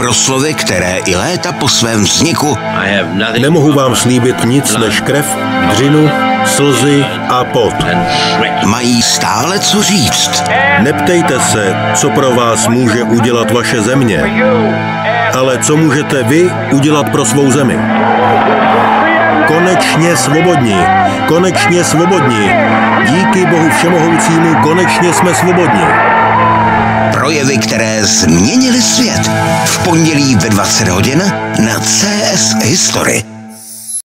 proslovy, které i léta po svém vzniku Nemohu vám slíbit nic než krev, dřinu, slzy a pot. mají stále co říct. Neptejte se, co pro vás může udělat vaše země, ale co můžete vy udělat pro svou zemi. Konečně svobodní, konečně svobodní. Díky Bohu Všemohoucímu konečně jsme svobodní. Projevy, které změnily svět. Ve 20 hodin na CS History.